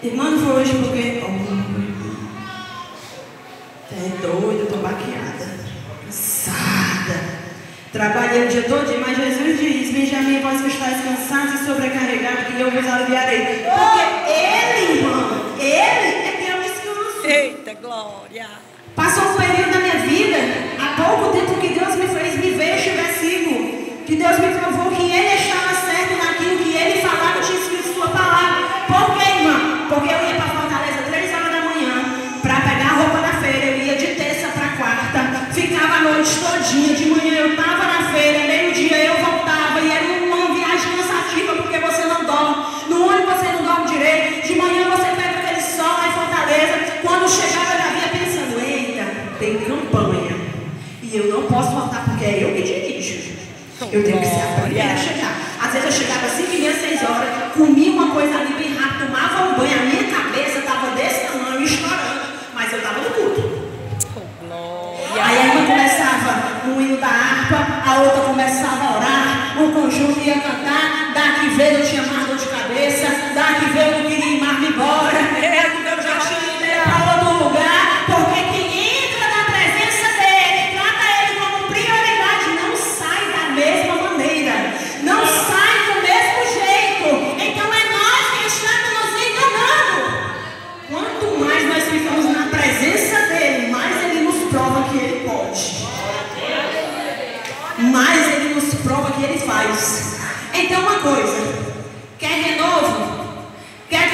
Irmã, foi hoje porque. Oh, é doido, eu tô baqueada. Cansada. Trabalhei o dia todo, mas Jesus diz: Benjamin, vós que estáis cansados e sobrecarregados, que eu vos aliviarei. Porque Ele, irmão, Ele é que é o descanso. Eita, glória. Todinha, de manhã eu estava na feira, meio-dia eu voltava e era uma viagem cansativa porque você não dorme, no ônibus você não dorme direito, de manhã você pega aquele sol lá em Fortaleza, quando chegava eu já vinha pensando, eita, tem campanha e eu não posso voltar porque é eu que dirijo. Eu tenho que ser a primeira a chegar. Às vezes eu chegava às 5 e meia, 6 horas, comia uma coisa ali bem rápido, tomava um banho, a minha cabeça estava desse tamanho, estourando, mas eu estava no culto. Oh, glória. Aí a irmã começava no hino da harpa, a outra começava a orar, o conjunto ia cantar, daqui veio eu tinha faz. Então, uma coisa: quer renovo? Quer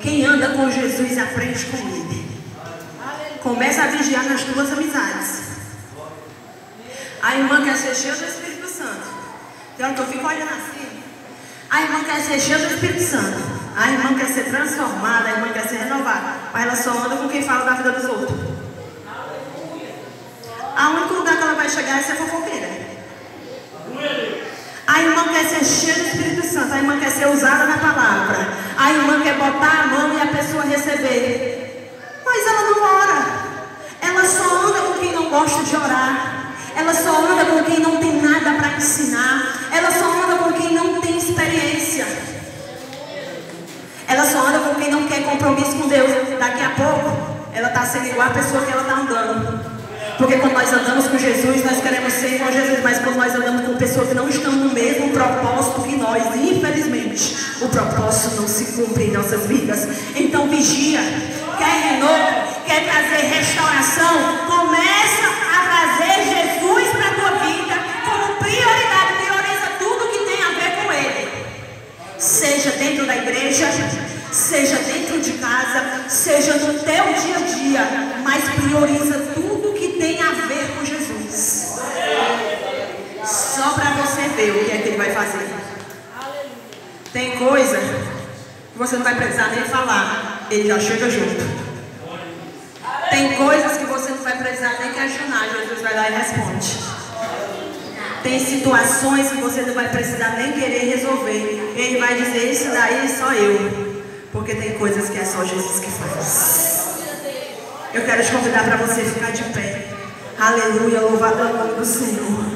Quem anda com Jesus aprende com ele. Começa a vigiar nas tuas amizades. A irmã quer ser cheia do Espírito Santo. Tem hora que eu fico olhando assim. A irmã quer ser cheia do Espírito Santo. A irmã quer ser transformada, a irmã quer ser renovada. Mas ela só anda com quem fala da vida dos outros. A único lugar que ela vai chegar é ser fofoqueira. A irmã quer ser cheia do Espírito Santo. A irmã quer ser usada na palavra. Botar a mão e a pessoa receber. Mas ela não ora. Ela só anda com quem não gosta de orar. Ela só anda com quem não tem nada para ensinar. Ela só anda com quem não tem experiência. Ela só anda com quem não quer compromisso com Deus. Daqui a pouco, ela está sendo igual a pessoa que ela está andando. Porque quando nós andamos com Jesus, nós queremos ser igual a Jesus. Mas quando nós andamos com pessoas que não estão no mesmo propósito que nós, infelizmente, o propósito não se cumpre em nossas vidas. Então vigia. Quer renovo? Quer trazer restauração? Começa a trazer Jesus para a tua vida como prioridade. Prioriza tudo que tem a ver com Ele. Seja dentro da igreja, seja dentro de casa, seja no teu dia a dia, mas prioriza tudo que tem a ver com Jesus. Só para você ver o que é que ele vai fazer. Tem coisa que você não vai precisar nem falar, ele já chega junto. Tem coisas que você não vai precisar nem questionar, Jesus vai lá e responde. Tem situações que você não vai precisar nem querer resolver. Ele vai dizer isso daí só eu. Porque tem coisas que é só Jesus que faz. Eu quero te convidar para você ficar de pé. Aleluia, louvado é o nome do Senhor.